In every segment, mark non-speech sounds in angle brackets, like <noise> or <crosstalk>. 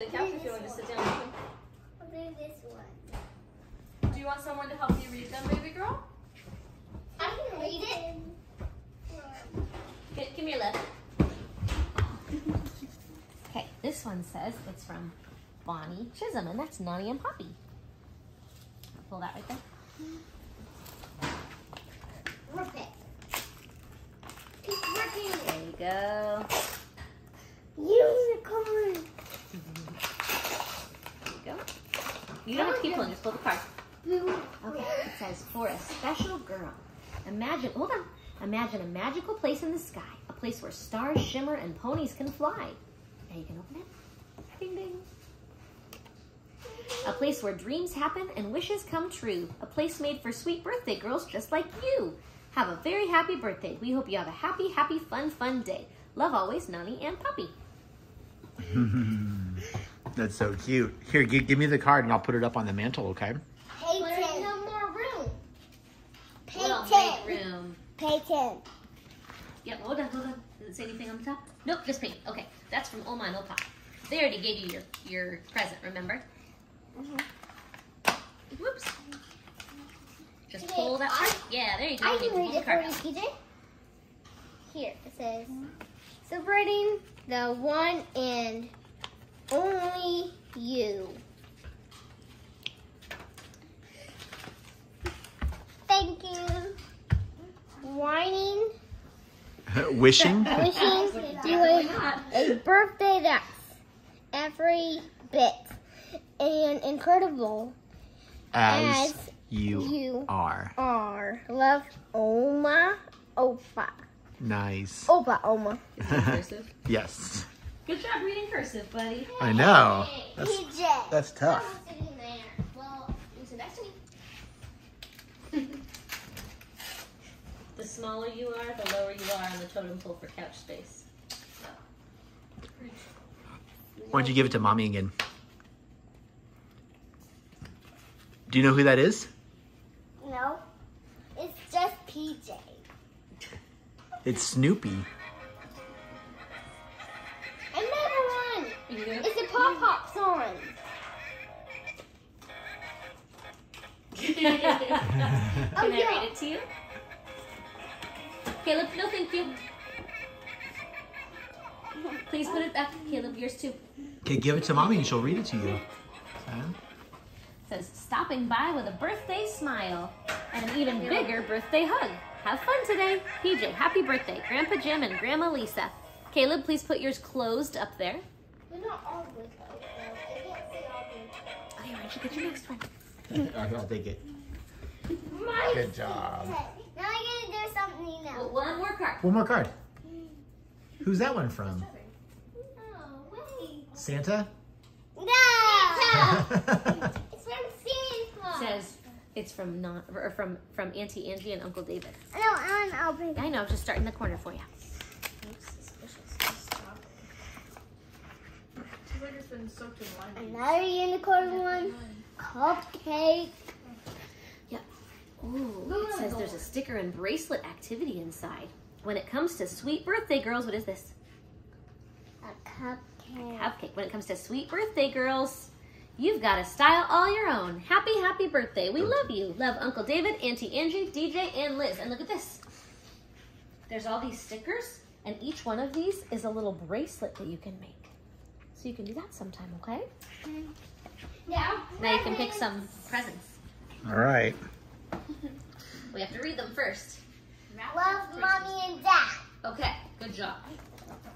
The couch if you want to sit down. I'll do this one. Do you want someone to help you read them, baby girl? I can read it. Give, give me your left. Okay, this one says it's from Bonnie Chisholm, and that's Nani and Poppy. Pull that right there. Rip it. Keep ripping There you go. Unicorn. <laughs> There you go. You don't have to keep pulling, just pull the card. Okay, it says, for a special girl. Imagine, hold on. Imagine a magical place in the sky, a place where stars shimmer and ponies can fly. Now you can open it. Ding ding. A place where dreams happen and wishes come true. A place made for sweet birthday girls just like you. Have a very happy birthday. We hope you have a happy, happy, fun, fun day. Love always, Nani and Poppy. <laughs> That's so cute. Here, give, give me the card and I'll put it up on the mantle, okay? Peyton. no more room. We'll Peyton. make room. Peyton. Yep, hold on, hold on. Does it say anything on the top? Nope, just pink. Okay, that's from Oma and Opa. They already gave you your, your present, remember? Mhm. Whoops. Just Okay, pull that I- part. Yeah, there you go. I can read the it card for you. PJ. Here, it says, celebrating the one and only you. Thank you. Whining, <laughs> Wishing? <laughs> wishing you a, a birthday that's every bit and incredible As As you you are. are. Love, Oma, Opa. Nice. Opa, Oma. <laughs> Yes. Good job reading cursive, buddy. I know. That's, that's tough. Sitting there. Well, you sit next to me. The smaller you are, the lower you are on the totem pole for couch space. Why don't you give it to mommy again? Do you know who that is? No, it's just PJ. It's Snoopy. Oh, I Oh, read it to you? Caleb, no thank you. Please put it back. Caleb, yours too. Okay, give it to mommy and she'll read it to you. Huh? says stopping by with a birthday smile and an even bigger birthday hug. Have fun today. PJ, happy birthday. Grandpa Jim and Grandma Lisa. Caleb, please put yours closed up there. But not all the way. though. I can't see all the Okay, why don't you get your next one? <laughs> I'll take it. My Good job. Now I'm gonna do something Well, else. one more card. One more card. Who's that one from? No, wait. Santa? No. <laughs> it's from Santa. says it's from non or from from Auntie Angie and Uncle David. No, I'm open. Yeah, I know. Just start in the corner for you. Seems like it's been soaked in wine. Another unicorn one. Cupcake. Ooh, it says there's a sticker and bracelet activity inside. When it comes to sweet birthday girls, what is this? A cupcake. Cupcake. When it comes to sweet birthday girls, you've got a style all your own. Happy, happy birthday. We love you. Love Uncle David, Auntie Angie, DJ, and Liz. And look at this. There's all these stickers, and each one of these is a little bracelet that you can make. So you can do that sometime, okay? Now, Now you can pick some presents. All right. We have to read them first. Love, mommy, and dad. Okay, good job.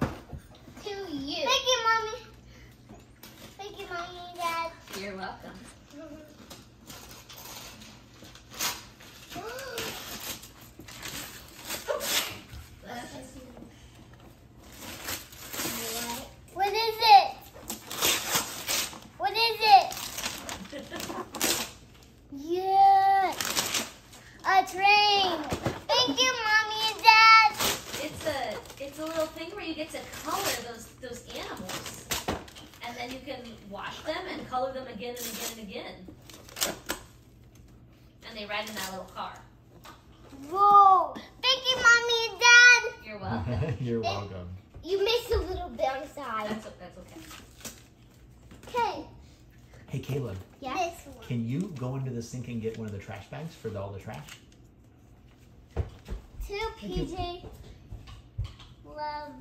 To you. Thank you, mommy. Thank you, mommy and dad. You're welcome. <laughs> What is it? What is it? Yeah. A train. Thank you, mommy and dad. It's a it's a little thing where you get to color those those animals, and then you can wash them and color them again and again and again. And they ride in that little car. Whoa. Thank you, mommy and dad. You're welcome. You're welcome. You missed a little bit on the side. that's that's okay. Hey, Caleb, Yeah. This one. can you go into the sink and get one of the trash bags for the, all the trash? Two PJ, Love,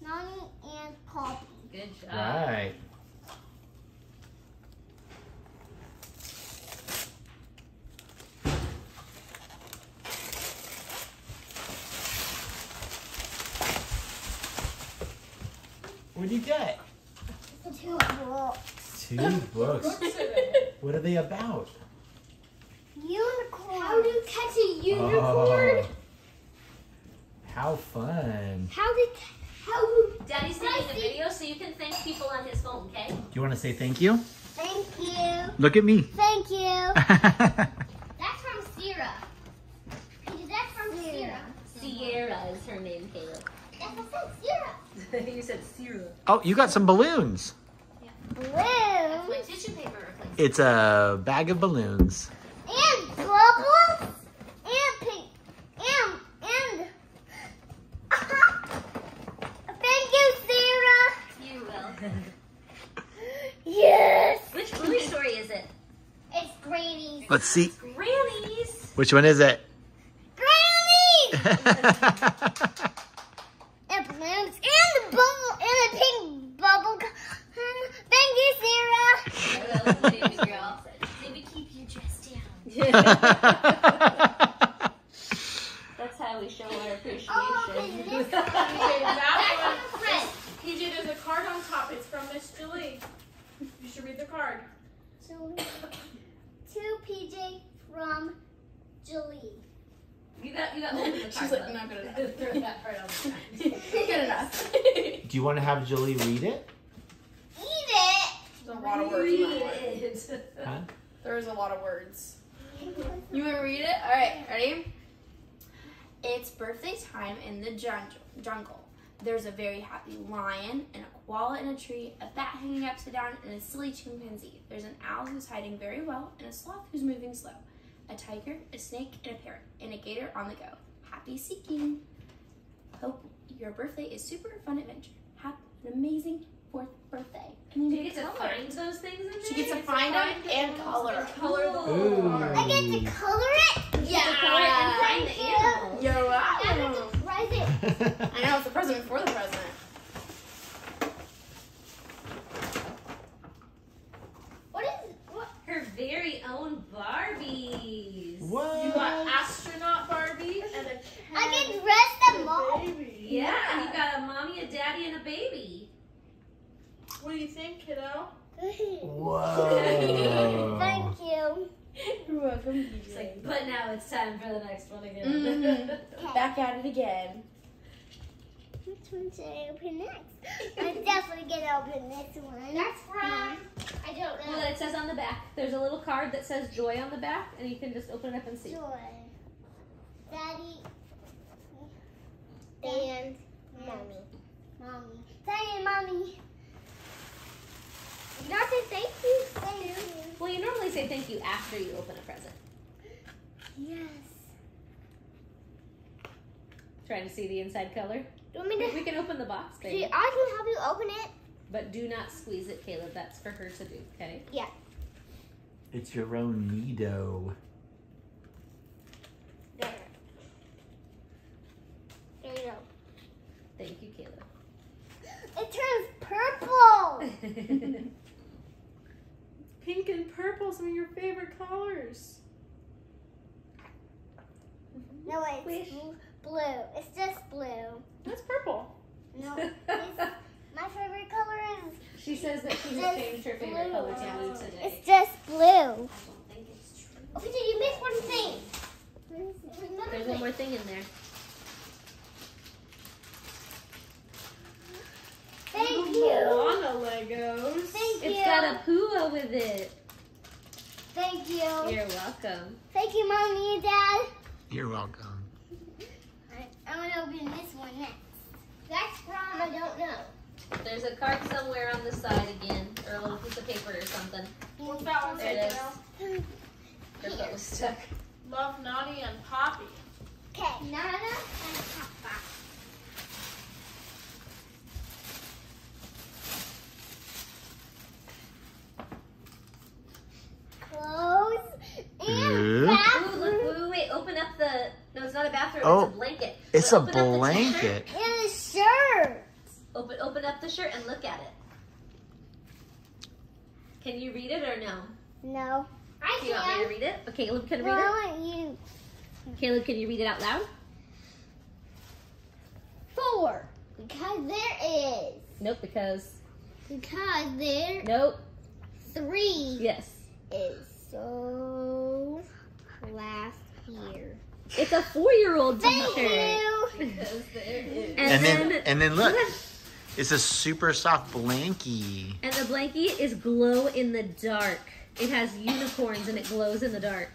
Nani, and Poppy. Good job. All right. What do you get? Two books. <laughs> What are they about? Unicorn. How do you catch a unicorn? Oh, how fun. How did how Daddy's taking a video so you can thank people on his phone, okay? Do you want to say thank you? Thank you. Look at me. Thank you. That's <laughs> That's from Sierra. That's from Sierra. Sierra is her name, Caleb. That's what I said, Sierra. <laughs> you said Sierra. oh, you got some balloons. Blue. Tissue paper. It's a bag of balloons. And bubbles. And pink. And, and. <laughs> Thank you, Sarah. You will. <laughs> Yes. Which movie story is it? It's Granny's. Let's see. Granny's. Which one is it? Granny! <laughs> and balloons and the bubble and a pink bubble. gum. Thank you, Sarah. I love the baby girl. Maybe keep your dress down. <laughs> That's how we show our appreciation. Oh, and this PJ, that That's one. from a friend. PJ, there's a card on top. It's from Miss Julie. You should read the card. Julie. To PJ from Julie. You got you got to open the card. She's like, though. not good enough. Throw that part on the side. <laughs> <laughs> Good enough. Do you want to have Julie read it? Eat it. There's a lot of words in that one. Huh? There's a lot of words. You want to read it? All right, ready? It's birthday time in the jungle. There's a very happy lion, and a koala in a tree, a bat hanging upside down, and a silly chimpanzee. There's an owl who's hiding very well, and a sloth who's moving slow. A tiger, a snake, and a parrot, and a gator on the go. Happy seeking. Hope your birthday is super fun adventure. Have an amazing fourth birthday. And Do then you get to color. find those things in there? She gets to find them and color. Color the Ooh. card. I get to color it. Yeah. get to color it and find the Thank you. animals. Yo, I get wow. to present. I know it's a present for the president. <laughs> What is what? Her very own Barbies. what? You got astronaut Barbie and a I can dress them all. baby. Yeah, and you got a mommy, a daddy, and a baby. What do you think, kiddo? Whoa. Thank you. You're welcome. It's like, but now it's time for the next one again. Mhm. Back at it again. Which one should I open next? I'm definitely gonna open this one. That's from. I don't know. well, it says on the back. There's a little card that says joy on the back, and you can just open it up and see. Joy. Daddy. And mommy. Mommy. Daddy and mommy. You gotta say thank you. Thank you. Well, you normally say thank you after you open a present. Yes. Trying to see the inside color. Do you want me to? We can open the box, See. I can help you open it. But do not squeeze it, Caleb. That's for her to do, okay? Yeah. It's your own Nido. There. There you go. Thank you, Caleb. It turns purple. <laughs> Pink and purple, some of your favorite colors. No, it's bl- blue. It's just blue. That's purple. No, <laughs> it's, my favorite color is. she says that she has changed her favorite color to blue today. It's just blue. I don't think it's true. Okay, did you miss one thing? There's There's one more thing in there. Thank you. Moana Legos. Thank you. It's got a pua with it. Thank you. You're welcome. Thank you, mommy and dad. You're welcome want to open this one next. That's from I don't know. There's a card somewhere on the side again, or a little piece of paper or something. What's that one? There it is. Your foot was stuck. Love Naughty and Poppy. Okay, Nana and Papa. Clothes and bathroom. Ooh, look, wait, wait, wait, open up the, no, it's not a bathroom, oh the t-shirt. blanket. And a shirt. Open open up the shirt and look at it. Can you read it or no? No. I Do you want me to read it? Okay, Caleb can No, read it. I want you. Caleb, can you read it out loud? Four. Because there is. Nope, because Because there nope. three Yes. is so last year. It's a four-year-old Thank t-shirt. you. Because there is. And, And then, then and then look, <laughs> it's a super soft blankie. and the blankie is glow in the dark. It has unicorns and it glows in the dark.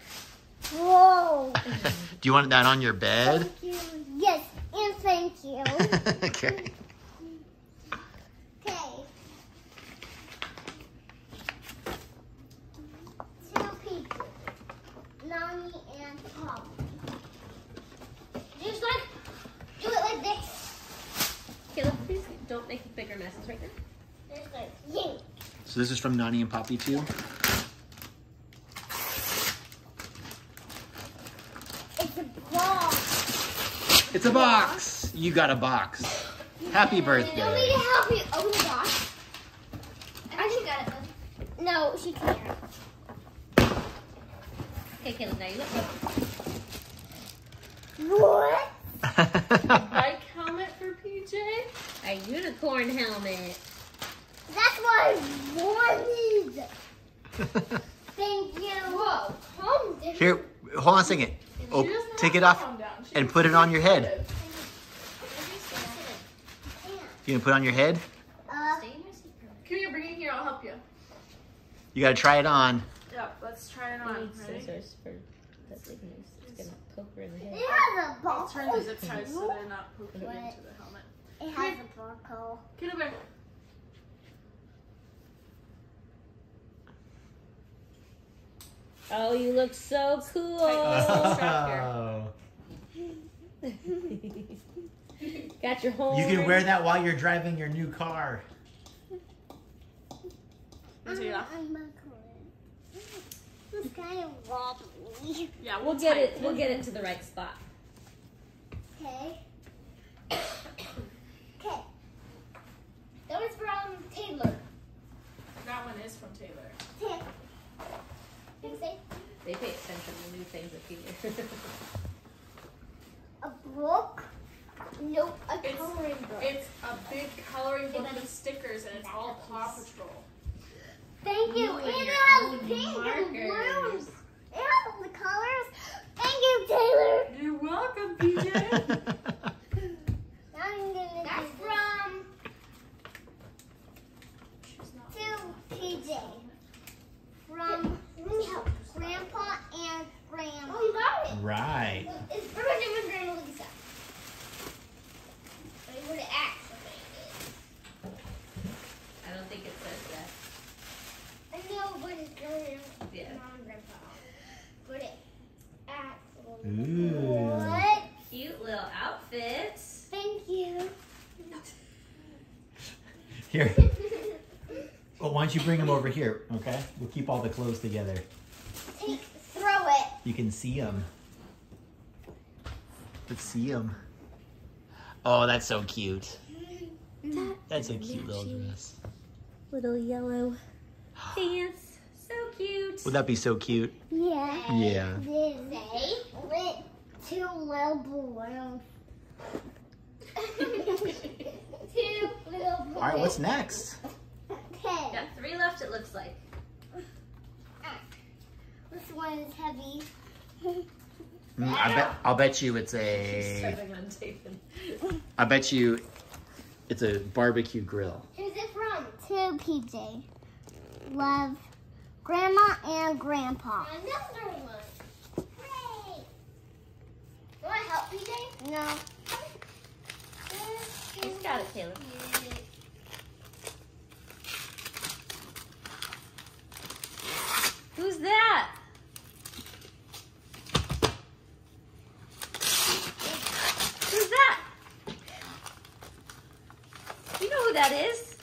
Whoa. <laughs> Do you want that on your bed? Thank you. Yes, and thank you. <laughs> okay. Okay. Two people. Nani and Pop. Just like, do it like this. Caleb, please don't make bigger messes right now. Just like, yank. So this is from Nani and Poppy too. It's a ball. It's a box. You got a box. Happy You want me birthday. to help you open the box? I just got it. No, she can't. Okay, Caleb, now you look. What? <laughs> Bike helmet for PJ. A unicorn helmet. That's what I wanted. <laughs> Thank you. Whoa, calm down. Here, hold on a second. Oh, take it off calm down. She and put it on your head. You gonna put it on your head? Uh, Stay in your seat for a. Come here, bring it here. I'll help you. You gotta try it on. Yeah, let's try it You on. need Ready? scissors for the big news. It's gonna poke her in the head. it has a I'll ball. turn the zip ties so they're not poking into the helmet. It has a buckle. Get over. Oh, you look so cool. Oh. <laughs> Got your horn. You can wear that while you're driving your new car. Take it off. I'm not. It's kind of wobbly. Yeah, We'll get it. We'll get it to the right spot. Okay. Okay. That was from Taylor. That one is from Taylor. Taylor. Did you say? They pay attention things that you A book? Nope, a It's- coloring book. It's a big coloring book with stickers and it's all Paw Patrol. Thank you. Ooh, and and it has own pink and blues. It has all the colors. Thank you, Taylor. You're welcome, PJ. <laughs> Now I'm gonna That's from to PJ. From Grandpa and Grandma. Oh, you got it. Right. It's from a different Grandma Lisa. But it would act I don't think it says that. I know, but it's Grandma Yeah. Mom and Grandpa. But it acts. Ooh. What? Cute little outfits. Thank you. Here. <laughs> Well, why don't you bring them over here, okay? We'll keep all the clothes together. Take, throw it. You can see them. Let's see them. Oh, that's so cute. That's a cute little dress. Little yellow pants. So cute. Would that be so cute? Yeah. Yeah. Did they two little balloons? two little balloons. All right, what's next? Okay. Got three left. It looks like. This one is heavy. Mm, I bet. I'll bet you it's a. Stepping on David. I bet you it's a barbecue grill. Who's it from? To PJ. Love Grandma and Grandpa. Another one. Great. You want to help PJ? No. He's got it, Caleb. Who's that? Who's that? You know who that is?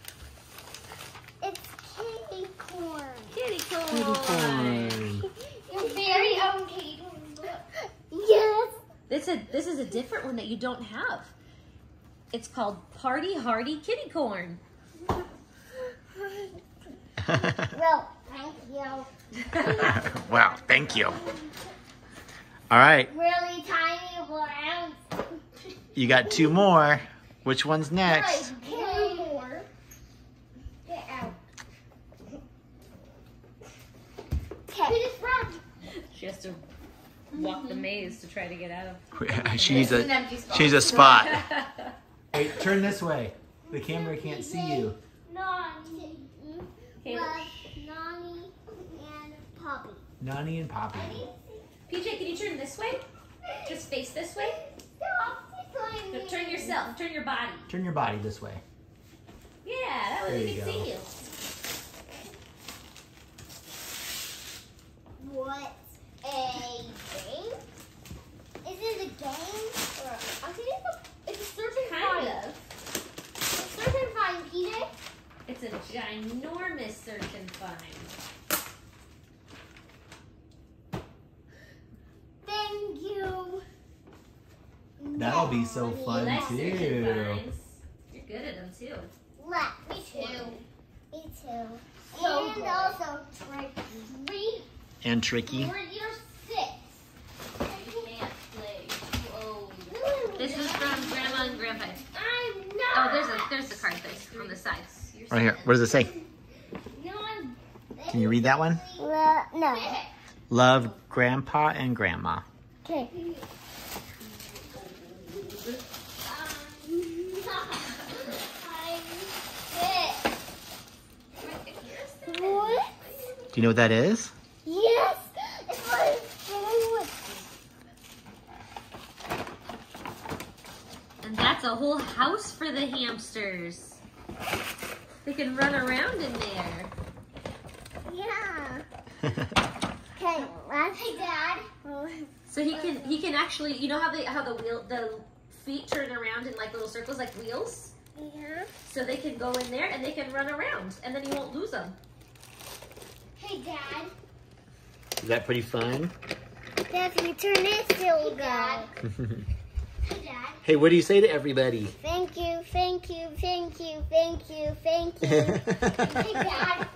It's kitty corn. Kitty corn. Your very own kitty corn. Yes. This is a different one that you don't have. It's called Party Hardy Kitty Corn. <laughs> Well, thank you. <laughs> wow, thank you. All right, Really tiny rounds. you got two more. Which one's next? Two more. Get out. Okay. run. She has to walk the mm-hmm. maze to try to get out of. she needs This is an a empty spot. she needs a spot. <laughs> Wait, turn this way. The camera can't see you. Nani. Okay, Nani, and Poppy. Nani and Poppy. PJ, can you turn this way? Just face this way. No, turn yourself. Turn your body. Turn your body this way. Yeah, that way There we can go. see you. What a game? Is it a game? Or, I think it's a, it's a serpent Kind vine. of. A serpent vine, PJ. It's a ginormous search and find. Thank you. That'll be so Nani. fun. Nice search and too. finds. You're good at them too. Let me too. Me too. So and good. also tricky. And tricky. for your six. You can't play. You. This is from Grandma and Grandpa. I'm not. Oh, there's a there's the card there's on the sides. Right here. What does it say? Can you read that one? Uh, no. Love Grandpa and Grandma. Okay. What? Do you know what that is? Yes! It's my food! And that's a whole house for the hamsters. They can run around in there. Yeah. <laughs> Okay, last. Hey, Dad. So he can he can actually you know how they how the wheel the feet turn around in like little circles like wheels. Yeah. So they can go in there and they can run around and then you won't lose them. Hey, Dad. Is that pretty fun? Dad, can you turn it still go? Hey, Dad. Hey, what do you say to everybody? Thank you, thank you, thank you, thank you, thank you. <laughs> hey, Dad.